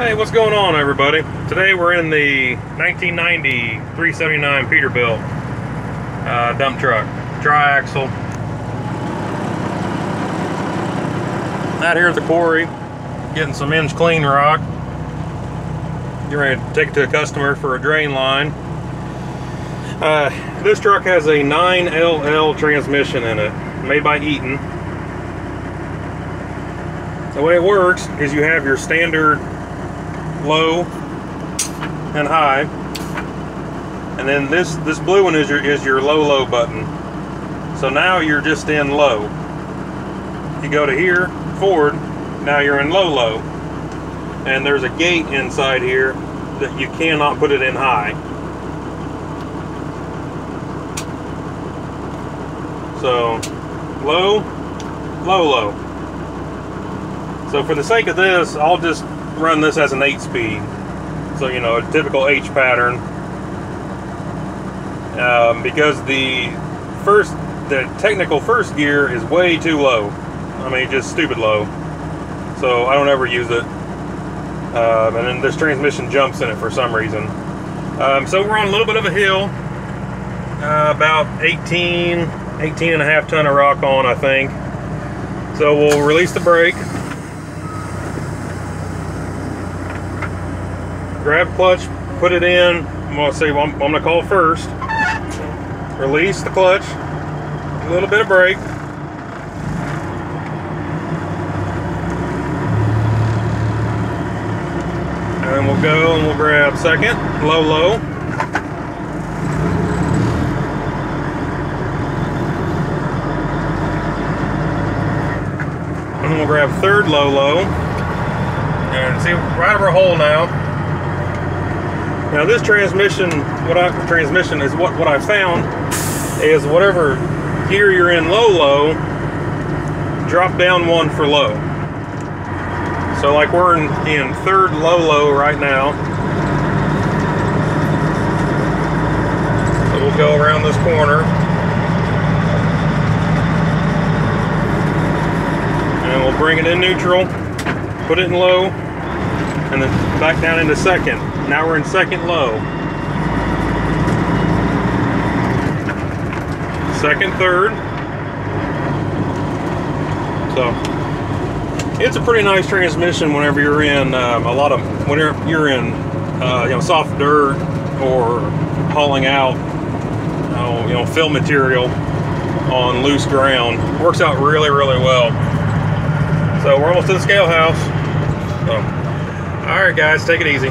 Hey, what's going on, everybody? Today we're in the 1990 379 Peterbilt uh, dump truck, tri-axle. Out here at the quarry, getting some inch clean rock. Getting ready to take it to a customer for a drain line. Uh, this truck has a 9LL transmission in it, made by Eaton. The way it works is you have your standard low and high. And then this this blue one is your is your low low button. So now you're just in low. You go to here forward now you're in low low. And there's a gate inside here that you cannot put it in high. So low low low. So for the sake of this I'll just run this as an 8 speed. So, you know, a typical H pattern. Um, because the first, the technical first gear is way too low. I mean, just stupid low. So I don't ever use it. Um, and then this transmission jumps in it for some reason. Um, so we're on a little bit of a hill. Uh, about 18, 18 and a half ton of rock on, I think. So we'll release the brake. Grab clutch, put it in. I'm gonna say I'm, I'm gonna call first. Release the clutch, a little bit of brake. And then we'll go and we'll grab second, low, low. And then we'll grab third, low, low. And see, right over a hole now. Now this transmission, what I transmission is what what I found is whatever gear you're in low low, drop down one for low. So like we're in, in third low low right now. So we'll go around this corner. And we'll bring it in neutral, put it in low, and then back down into second. Now we're in second low. Second, third. So it's a pretty nice transmission whenever you're in um, a lot of whenever you're in uh, you know soft dirt or hauling out uh, you know fill material on loose ground. Works out really really well. So we're almost to the scale house. So, all right, guys, take it easy.